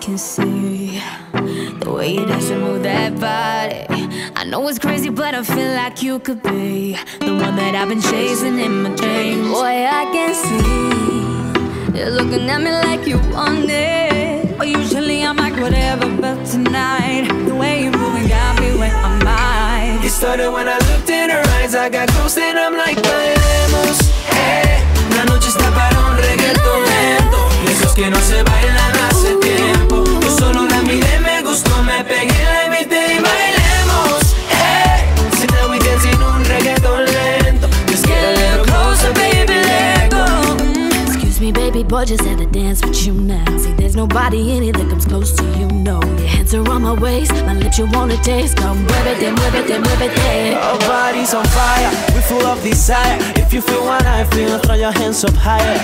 can see the way you dance and move that body. I know it's crazy, but I feel like you could be the one that I've been chasing in my dreams. Boy, I can see you're looking at me like you want it. But usually I'm like whatever, but tonight the way you're moving got me where I'm at. It started when I looked in her eyes. I got close and I'm like, bailemos, eh. La noche está para un reggaeton lento. Esos que no se baby boy, just had to dance with you now. See, there's nobody in it that comes close to you, no. Your hands are on my waist, my lips you wanna taste. Come mueve it, mueve it, mueve it. then. Our bodies on fire, we full of desire. If you feel what I feel, throw your hands up higher.